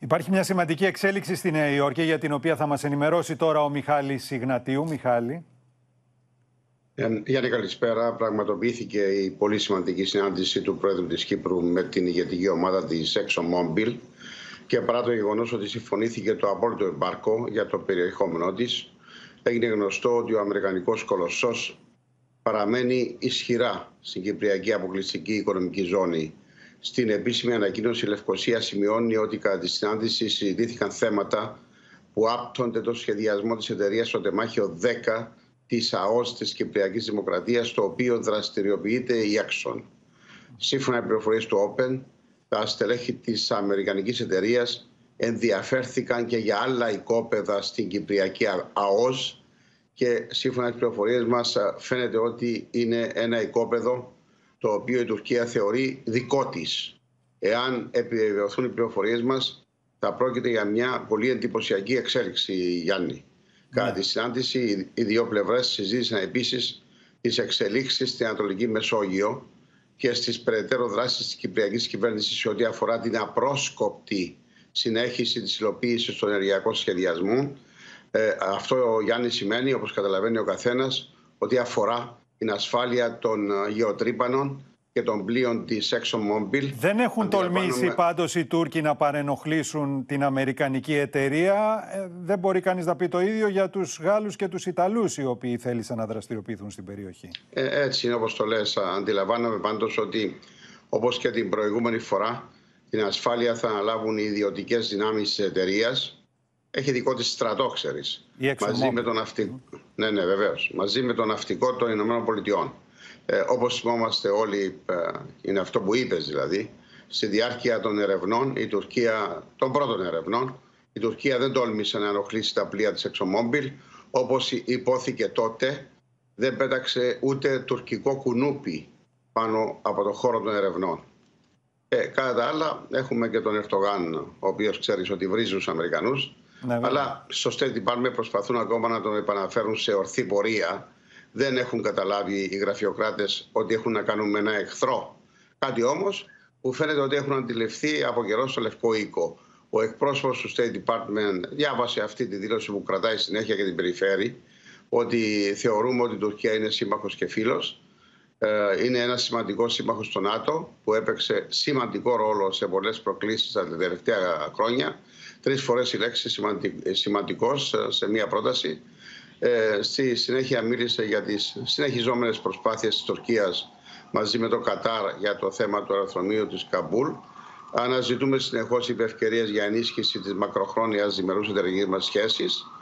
Υπάρχει μια σημαντική εξέλιξη στη Νέα Υόρκη για την οποία θα μας ενημερώσει τώρα ο Μιχάλης Ιγνατίου. Μιχάλη. Γιάννη, καλησπέρα. Πραγματοποιήθηκε η πολύ σημαντική συνάντηση του Πρόεδρου της Κύπρου με την ηγετική ομάδα της ExxonMobil και παρά το γεγονός ότι συμφωνήθηκε το απόλυτο εμπάρκο για το περιεχόμενό της, έγινε γνωστό ότι ο Αμερικανικός κολοσσός παραμένει ισχυρά στην Κυπριακή Αποκλειστική Οικονομική Ζώνη στην επίσημη ανακοίνωση η Λευκοσία σημειώνει ότι κατά τη συνάντηση συζητήθηκαν θέματα που άπτονται το σχεδιασμό της εταιρείας στο τεμάχιο 10 της ΑΟΣ της Κυπριακής Δημοκρατίας, το οποίο δραστηριοποιείται η Axon. Σύμφωνα με πληροφορίες του Open, τα στελέχη της Αμερικανικής εταιρείας ενδιαφέρθηκαν και για άλλα οικόπεδα στην Κυπριακή ΑΟΣ και σύμφωνα με τις πληροφορίες μας φαίνεται ότι είναι ένα οικόπεδο το οποίο η Τουρκία θεωρεί δικό της. Εάν επιβεβαιωθούν οι πληροφορίες μας, θα πρόκειται για μια πολύ εντυπωσιακή εξέλιξη, Γιάννη. Ναι. Κατά τη συνάντηση, οι δύο πλευρές συζήτησαν επίσης τις εξελίξεις στην Ανατολική Μεσόγειο και στις περαιτέρω δράσεις της Κυπριακής Κυβέρνησης σε ό,τι αφορά την απρόσκοπτη συνέχιση της υλοποίησης του ενεργειακού σχεδιασμού. Ε, αυτό, Γιάννη, σημαίνει, όπως καταλαβαίνει ο καθένας, ότι αφορά την ασφάλεια των ε, γεωτρύπανων και των πλοίων της ExxonMobil. Δεν έχουν τολμήσει πάντως οι Τούρκοι να παρενοχλήσουν την Αμερικανική εταιρεία. Ε, δεν μπορεί κανείς να πει το ίδιο για τους Γάλλους και τους Ιταλούς οι οποίοι θέλησαν να δραστηριοποιηθούν στην περιοχή. Ε, έτσι είναι όπως το λες. Αντιλαμβάνομαι πάντως ότι όπως και την προηγούμενη φορά την ασφάλεια θα αναλάβουν οι ιδιωτικές δυνάμεις της εταιρείας έχει δικό της στρατό, ξέρεις. Μαζί με τον ναυτικό. Ναι, ναι, βεβαίως. Μαζί με τον ναυτικό των Ηνωμένων Πολιτειών. Ε, Όπως θυμόμαστε όλοι, ε, είναι αυτό που είπες δηλαδή, στη διάρκεια των ερευνών, η Τουρκία, των πρώτων ερευνών, η Τουρκία δεν τόλμησε να ενοχλήσει τα πλοία της ExxonMobil. Όπως υπόθηκε τότε, δεν πέταξε ούτε τουρκικό κουνούπι πάνω από το χώρο των ερευνών. Ε, κατά τα άλλα, έχουμε και τον Ερτογάν, ο οποίος ξέρεις ότι βρίζει τους Αμερικανούς ναι, Αλλά στο State Department προσπαθούν ακόμα να τον επαναφέρουν σε ορθή πορεία. Δεν έχουν καταλάβει οι γραφειοκράτες ότι έχουν να κάνουν με ένα εχθρό. Κάτι όμως που φαίνεται ότι έχουν αντιληφθεί από καιρός στο Λευκό Οίκο. Ο εκπρόσωπος του State Department διάβασε αυτή τη δήλωση που κρατάει συνέχεια και την περιφέρει ότι θεωρούμε ότι η Τουρκία είναι σύμμαχος και φίλος. Ε, είναι ένας σημαντικός σύμμαχος στο ΝΑΤΟ που έπαιξε σημαντικό ρόλο σε πολλές προκλήσεις τα τελευταία χρόνια τρεις φορές η λέξη σημαντικός ε, σε μία πρόταση. Ε, στη συνέχεια μίλησε για τις συνεχιζόμενες προσπάθειες της Τουρκίας μαζί με το Κατάρ για το θέμα του αεροδρομίου της Καμπούλ. Αναζητούμε συνεχώς υπευκαιρίες για ενίσχυση της μακροχρόνιας διμερούς εταιρικής μας σχέσης ε,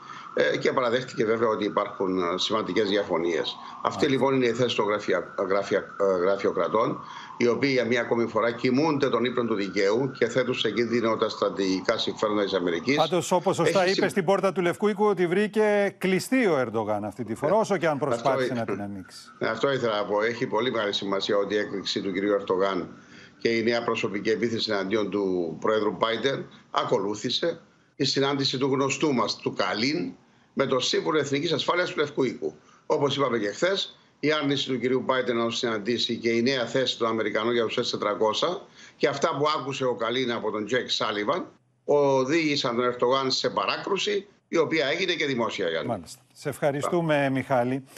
και παραδέχτηκε βέβαια ότι υπάρχουν ε, σημαντικές διαφωνίες. Αυτή λοιπόν είναι η θέση των γραφειοκρατών, οι οποίοι για μία ακόμη φορά κοιμούνται τον ύπνο του δικαίου και θέτουν σε κίνδυνο τα στρατηγικά συμφέροντα της Αμερικής. Πάντως, όπως σωστά Έχει... είπες στην πόρτα του Λευκού Οίκου, ότι βρήκε κλειστή ο Ερντογάν αυτή τη φορά, όσο και αν προσπάθησε να την ανοίξει. Ναι, αυτό ήθελα να πω. Έχει πολύ μεγάλη σημασία ότι η έκρηξη του κ. Ερντογάν και η νέα προσωπική επίθεση εναντίον του Πρόεδρου Μπάιντεν ακολούθησε η συνάντηση του γνωστού μας, του Καλίν, με το Σύμβουλο Εθνικής Ασφάλειας του Λευκού Οίκου. Όπως είπαμε και χθες, η άρνηση του κυρίου Μπάιντεν να συναντήσει και η νέα θέση των Αμερικανών για τους S400 και αυτά που άκουσε ο Καλίν από τον Τζέικ Σάλιβαν οδήγησαν τον Ερτογάν σε παράκρουση η οποία έγινε και δημόσια. Μάλιστα. Σε ευχαριστούμε, Μιχάλη.